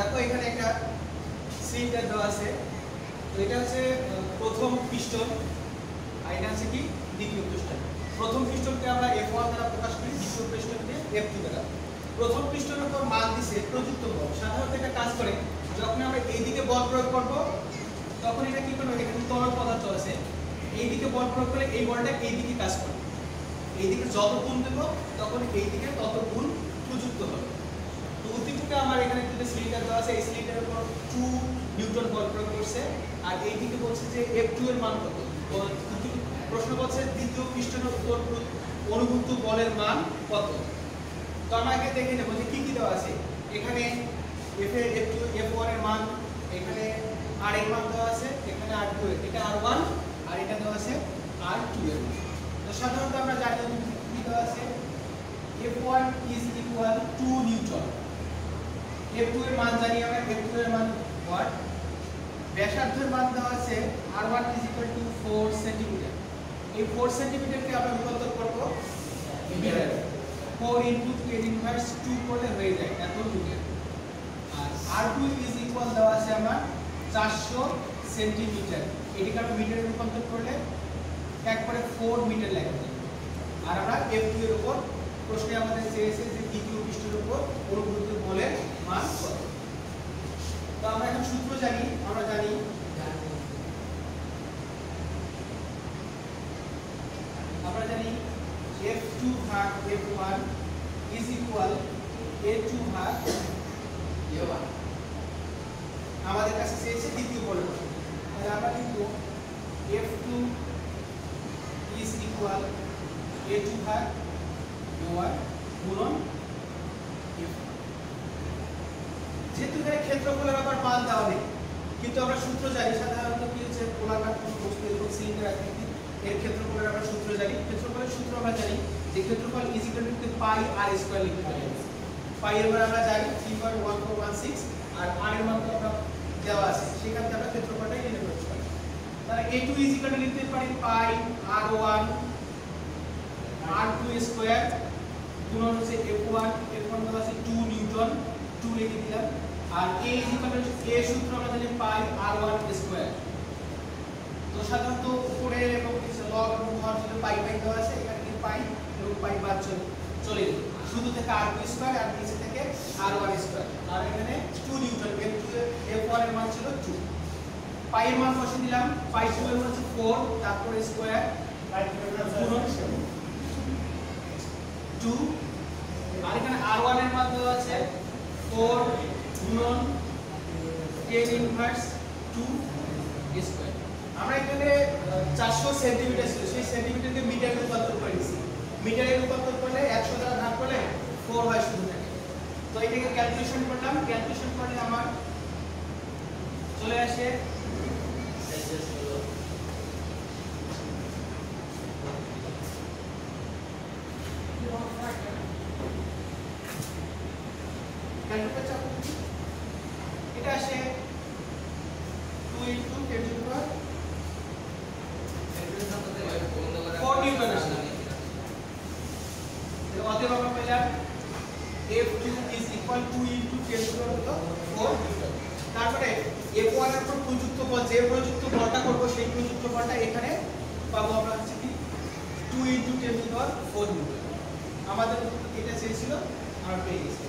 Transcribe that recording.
দেখো এখানে একটা সিলিন্ডার দেওয়া আছে। তো এটা হচ্ছে প্রথম পিস্টন। আর এটা হচ্ছে কি? দ্বিতীয় পিস্টন। প্রথম পিস্টনকে আমরা এফ ওয়ান দ্বারা প্রকাশ করি, দ্বিতীয় পিস্টনকে এফ টু দ্বারা। প্রথম পিস্টনের উপর মান দিছে প্রযুক্ত বল। সাধারণত এটা কাজ করে, যখন আমরা এইদিকে বল প্রয়োগ করব, তখন এটা কি করবে? এখানে তরল পদার্থ আছে। এইদিকে বল প্রয়োগ করলে এই বলটা এইদিকে কাজ করবে। এইদিকে যত গুণ দেব, তখন এইদিকে তত গুণ প্রযুক্ত হবে তো উদ্দীপকে আমার এখানে দুটো সিলিন্ডার দেওয়া আছে এই সিলিন্ডারের উপর টু নিউটন বল প্রয়োগ করছে। আর এইদিকে বলছে যে এফ টু এর মান কত? প্রশ্ন বলছে দ্বিতীয় পৃষ্ঠের উপর অনুভূত বলের মান কত? তো আমরা আগে দেখে নেব যে কি কি দেওয়া আছে। এখানে এফ এর এফ টু এফ ওয়ানের মান, এখানে আর এর মান দেওয়া আছে, এখানে আর টু এটা আর ওয়ান আর এটা দেওয়া আছে আর টু এর তো সাধারণত আমরা জানি কি দেওয়া আছে। F1 is equal to Newton F2 এর মান জানি আমরা F2 এর মান what? ব্যাসার্ধের মান দেওয়া আছে R1 is equal to 4 centimetre এই 4 সেন্টিমিটারকে আমরা রূপান্তর করব 4 into 10 ইনভার্স 2 করলে হয়ে যায়, এত metre. R R2 is equal দেওয়া আছে আমার 400 সেন্টিমিটার। এটিকে আমরা মিটারে রূপান্তর করলে একবারে 4 মিটার যায়। আর আমরা F2 এর উপর প্রশ্নে আমাদের চেয়েছে যে দ্বিতীয় পৃষ্ঠের উপর অনুভূত বলের মান কত তো আমরা এখন সূত্র জানি, আমরা জানি। আমরা জানি F2 ভাগ F1 is equal A2 ভাগ A1 আমাদের কাছে চেয়েছে দ্বিতীয় তাহলে আমরা লিখব F2 is equal A2 ভাগ A1 গুণন F1 যেহেতু এখানে ক্ষেত্রফলের আবার মান দেওয়া নেই, কিন্তু আমরা সূত্র জানি, সাধারণত কি হচ্ছে, গোলাকার কোনো বস্তু এবং সিলিন্ডার আকৃতি, এর ক্ষেত্রফলের আমরা সূত্র জানি। ক্ষেত্রফলের সূত্র আমরা জানি যে ক্ষেত্রফল is equal to pi r square লিখতে পারি। পাই এর মান আমরা জানি 3.1416 আর আর এর মান তো আমরা দেওয়া আছে, সেখান থেকে আমরা ক্ষেত্রফলটা নির্ণয় করতে তাহলে a2 ইজ ইকুয়াল টু লিখতে পারি পাই r1 r2 স্কয়ার গুণন হচ্ছে f1 f1 দেওয়া আছে 2 নিউটন 2 লিখে দিলাম। আর a is equal to a সূত্র আমরা জানি পাই r1 স্কয়ার তো সাধারণত উপরে এবং নিচে লগ এবং হর যদি পাই পাই দেওয়া আছে এখানে কি পাই? এবং পাই বাদ চলে চলে শুধু থেকে r2 স্কয়ার আর নিচে থেকে r1 স্কয়ার আর এখানে 2 নিউটন f2 f1 এর মান ছিল 2 পাই এর মান বসে দিলাম পাই 2 এর মান হচ্ছে 4 তারপর স্কয়ার গুণন 2 আর এখানে r1 এর মান দেওয়া আছে 4 গুণন 10 ইনভার্স 2 স্কয়ার আমরা এখানে 400 সেন্টিমিটার ছিল, সেই সেন্টিমিটারকে মিটারে রূপান্তর করে দিয়েছি মিটারে রূপান্তর করলে 100 দ্বারা ভাগ করলে 4 হয় শুধু থাকে তো এটাকে ক্যালকুলেশন করলাম। ক্যালকুলেশন করলে আমার চলে আসে ক্যালকুলেটর চাপ এটা আসে 2 ইনটু 10 টু পাওয়ার 4 নিউটন আসে তাহলে অতএব আমরা পেলাম F2 is equal to into 10 to 4 তারপরে F1 এর উপর প্রযুক্ত বল যে প্রযুক্ত বলটা করব সেই প্রযুক্ত বলটা এখানে পাবো আমরা হচ্ছে কি 2 into 10 to the 4 নিউটন আমাদের এটা চেয়েছিল আমরা পেয়ে গেছি।